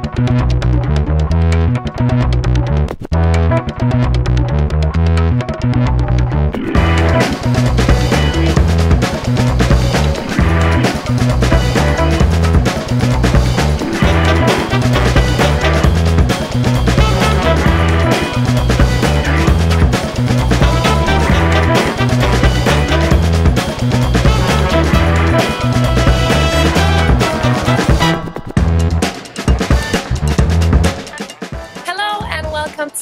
Thank you.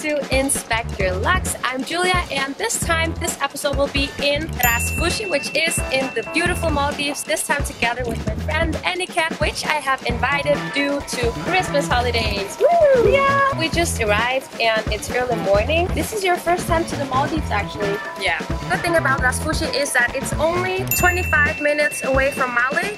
To Inspector Lux. I'm Julia and this time this episode will be in Ras Fushi which is in the beautiful Maldives this time together with my friend Annika which I have invited due to Christmas holidays. Woo! Yeah! We just arrived and it's early morning. This is your first time to the Maldives actually. Yeah. Good thing about Ras Fushi is that it's only 25 minutes away from Malé.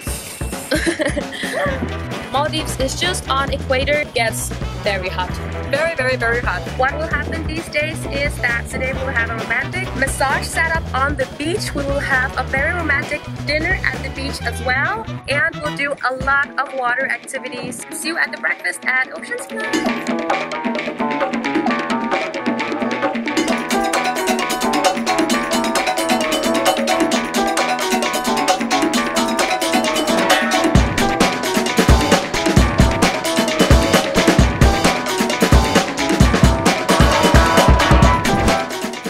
Maldives is just on equator, gets very hot. Very, very, very hot. What will happen these days is that today we'll have a romantic massage setup on the beach. We will have a very romantic dinner at the beach as well. And we'll do a lot of water activities. See you at the breakfast at Oceans Club.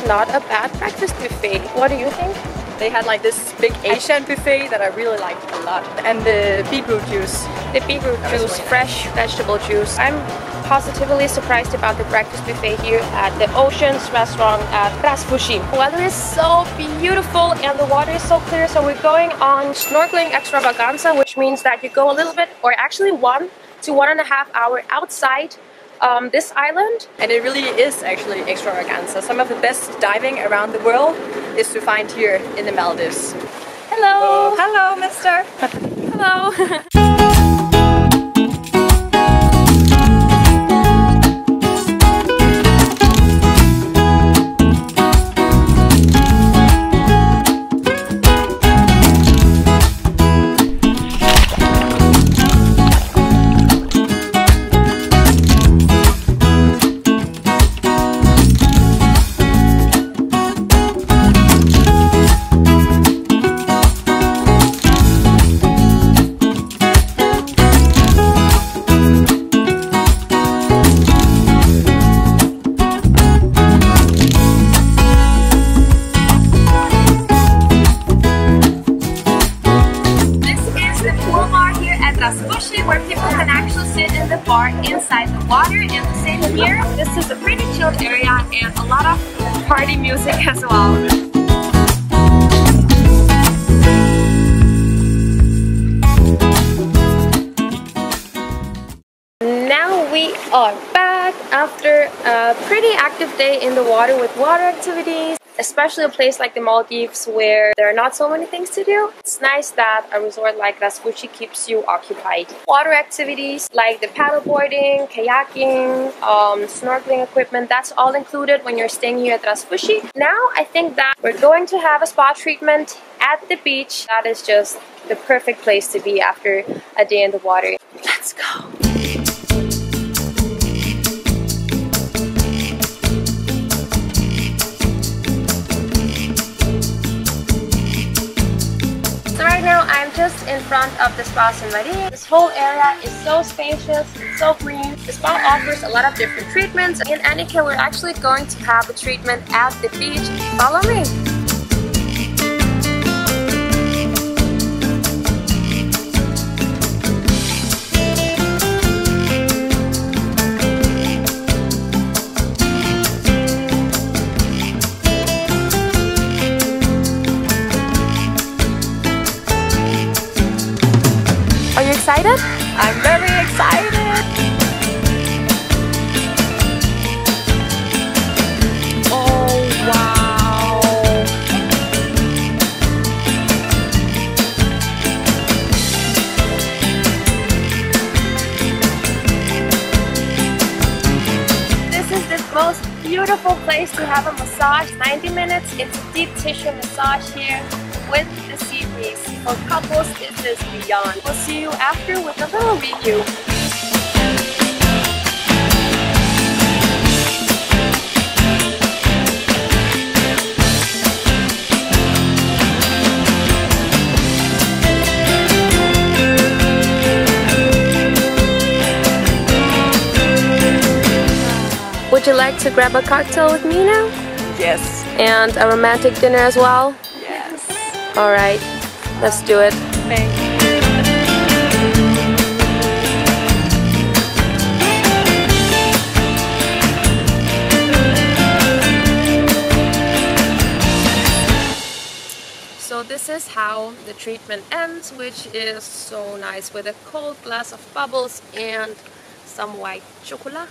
Not a bad breakfast buffet. What do you think? They had like this big Asian buffet that I really liked a lot. And the beetroot juice. The beetroot juice, really fresh vegetable juice. I'm positively surprised about the breakfast buffet here at the Oceans restaurant at Ras Fushi. The weather is so beautiful and the water is so clear, so we're going on snorkeling extravaganza, which means that you go a little bit, or actually one to one and a half hour outside um, this island. And it really is actually extravaganza. Some of the best diving around the world is to find here in the Maldives. Hello! Hello, mister. Hello! bar inside the water and the same here. This is a pretty chilled area and a lot of party music as well. Now we are back after a pretty active day in the water with water activities, especially a place like the Maldives where there are not so many things to do. It's nice that a resort like Ras Fushi keeps you occupied. Water activities like the paddleboarding, kayaking, um, snorkeling equipment, that's all included when you're staying here at Ras Fushi. Now I think that we're going to have a spa treatment at the beach. That is just the perfect place to be after a day in the water. Let's go. Just in front of the Spa Cenvaree. This whole area is so spacious, so green. The spa offers a lot of different treatments. In Annika, we're actually going to have a treatment at the beach. Follow me. massage, 90 minutes. It's a deep tissue massage here with the sea breeze. For couples, this beyond. We'll see you after with a little review. Would you like to grab a cocktail with me now? Yes. And a romantic dinner as well? Yes. Alright, let's do it. Thank you. So this is how the treatment ends, which is so nice with a cold glass of bubbles and some white chocolate.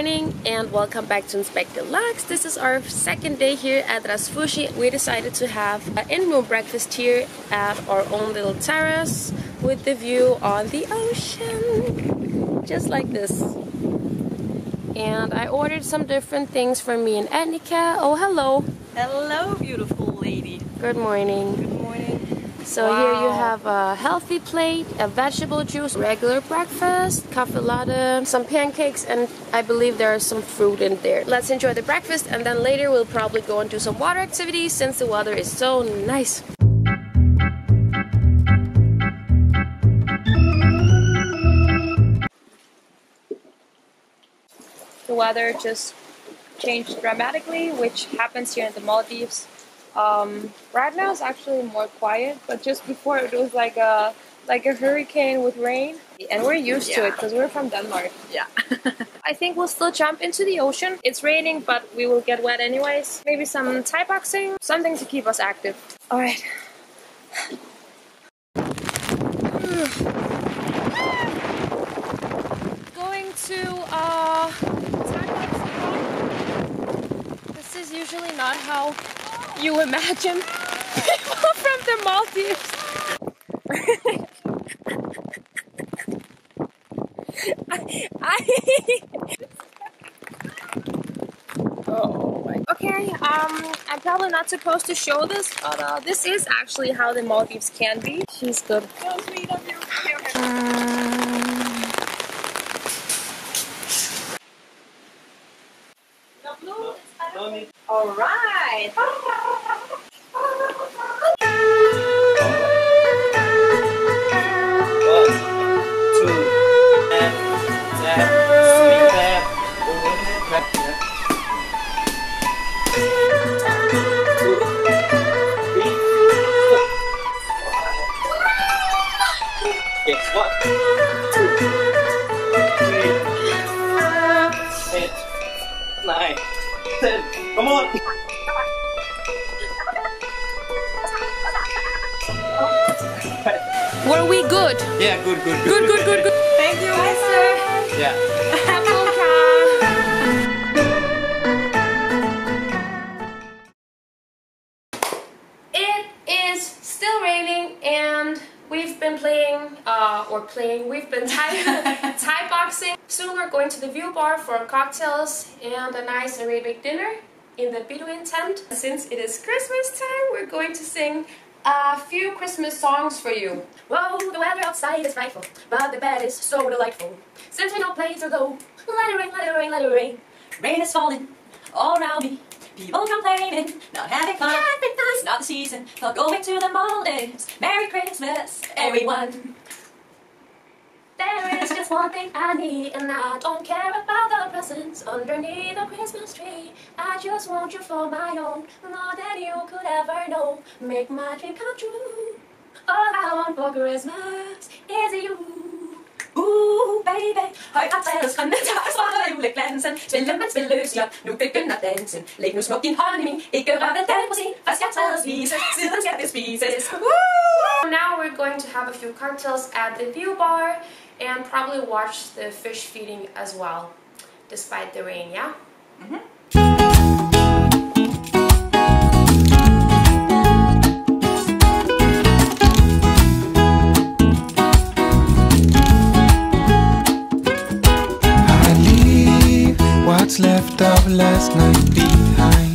Morning and welcome back to Inspector Lux. This is our second day here at Ras Fushi. We decided to have an in-room breakfast here at our own little terrace with the view on the ocean. Just like this. And I ordered some different things for me and Annika. Oh, hello. Hello, beautiful lady. Good morning. Good So here you have a healthy plate, a vegetable juice, regular breakfast, coffee latte, some pancakes, and I believe there is some fruit in there. Let's enjoy the breakfast and then later we'll probably go and do some water activities since the weather is so nice. The weather just changed dramatically, which happens here in the Maldives. Um, right now it's actually more quiet, but just before it was like a like a hurricane with rain, and we're used to it because we're from Denmark. Yeah. I think we'll still jump into the ocean. It's raining, but we will get wet anyways. Maybe some Thai boxing, something to keep us active. All right. Going to uh, Thai boxing. This is usually not how you imagine people from the Maldives. I, I Oh my. Okay, um, I'm probably not supposed to show this, but uh, this is actually how the Maldives can be. She's good. sweet. Here, here. Um, All right. Yeah, good, good, Good, good, good, good. good. Thank you, Esther. Yeah. It is still raining and we've been playing, uh, or playing, we've been Thai, Thai boxing. Soon we're going to the view bar for cocktails and a nice Arabic dinner in the Bedouin tent. Since it is Christmas time, we're going to sing a few Christmas songs for you. Whoa, the weather outside is frightful, but the bed is so delightful. Since we don't play to go, let it rain, let it rain, let it rain. Rain is falling all around me. People complaining, not having fun. It's not the season for going to the Maldives. Merry Christmas, everyone. There is one thing I need, and I don't care about the presents underneath the Christmas tree. I just want you for my own, more than you could ever know. Make my dream come true. All I want for Christmas is you. Uh, baby, højt optaget skræmmende tør, svarer juleglansen. Spille, man spille løs, ja, nu begynder dansen. Læg nu smuk din hånd i min, ikke rør ved den rosin. Først skal træet spise, siden skal det spises. Woo! Now we're going to have a few cocktails at the view bar and probably watch the fish feeding as well, despite the rain, yeah? Mm-hmm. I leave what's left of last night behind.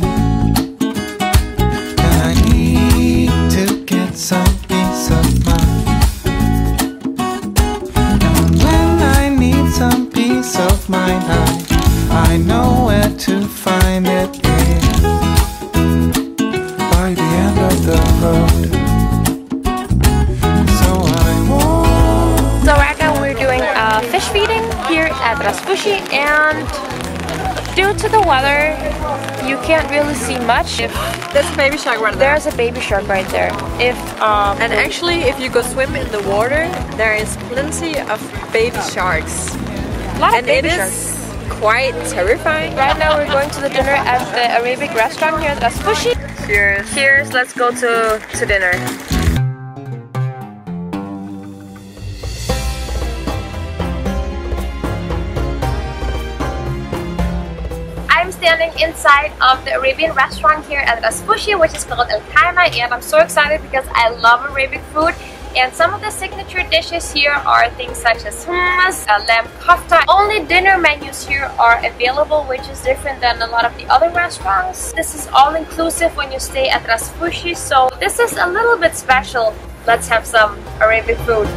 Can't really see much. If There's a baby shark right there. there's a baby shark right there. If um And actually, if you go swim in the water, there is plenty of baby sharks. a lot of And baby is sharks. quite terrifying. Right now we're going to the dinner at the Arabic restaurant here at Ras Fushi. Cheers. Cheers, let's go to, to dinner. Standing inside of the Arabian restaurant here at Ras Fushi, which is called El Kaima, and I'm so excited because I love Arabic food. And some of the signature dishes here are things such as hummus, uh, lamb kofta. Only dinner menus here are available, which is different than a lot of the other restaurants. This is all inclusive when you stay at Ras Fushi, so this is a little bit special. Let's have some Arabic food.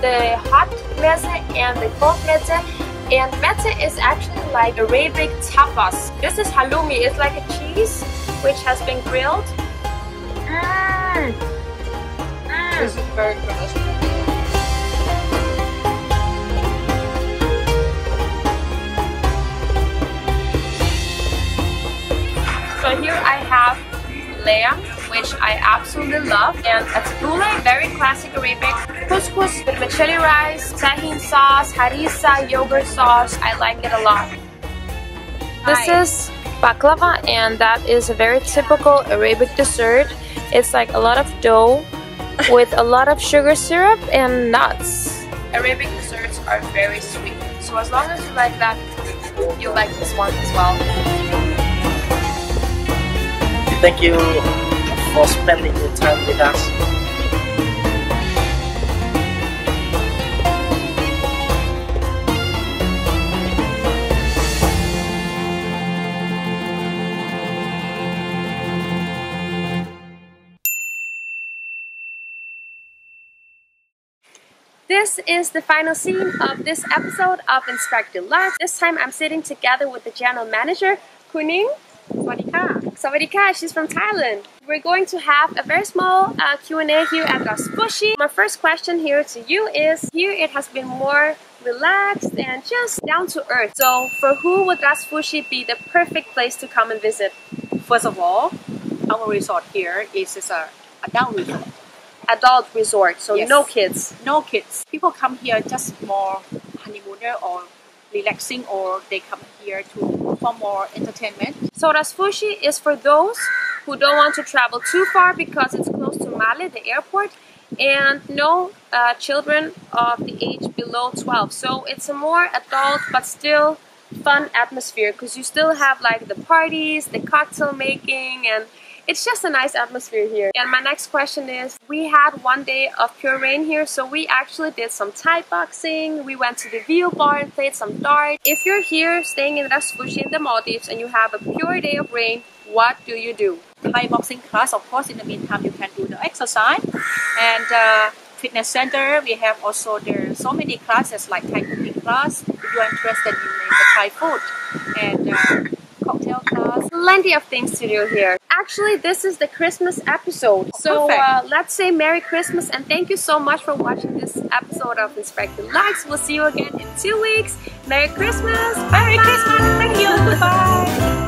The hot meze and the cold meze. And meze is actually like a Arabic tapas. This is halloumi. It's like a cheese which has been grilled. Mm. Mm. This is very delicious. So here I have lamb, which I absolutely love, and it's atbule, very classic Arabic. Couscous with vermicelli rice, tahini sauce, harissa, yogurt sauce. I like it a lot. This Hi. is baklava, and that is a very typical Arabic dessert. It's like a lot of dough with a lot of sugar syrup and nuts. Arabic desserts are very sweet, so as long as you like that, you'll like this one as well. Thank you for spending your time with us. This is the final scene of this episode of Inspector Lux. This time I'm sitting together with the general manager, Kuning. Sawadika. Sawadika, she's from Thailand. We're going to have a very small uh, Q&A here at Ras Fushi. My first question here to you is, here it has been more relaxed and just down to earth. So for who would Ras Fushi be the perfect place to come and visit? First of all, our resort here is, is a adult resort. Adult resort, so Yes. no kids. No kids. People come here just more honeymooner or relaxing, or they come here to for more entertainment. So Ras Fushi is for those who don't want to travel too far because it's close to Male, the airport, and no uh, children of the age below 12. So it's a more adult but still fun atmosphere because you still have like the parties, the cocktail making, and it's just a nice atmosphere here. And my next question is, we had one day of pure rain here, so we actually did some Thai boxing, we went to the view bar and played some darts. If you're here staying in Ras Fushi in the Maldives and you have a pure day of rain, what do you do? Thai boxing class, of course, in the meantime, you can do the exercise. And uh, fitness center, we have also there so many classes like Thai cooking class, if you are interested in the Thai food. And uh, Plenty of things to do here. Actually, this is the Christmas episode. So uh, let's say Merry Christmas and thank you so much for watching this episode of Inspector Lux. We'll see you again in two weeks. Merry Christmas. Merry Christmas! Thank you! Bye!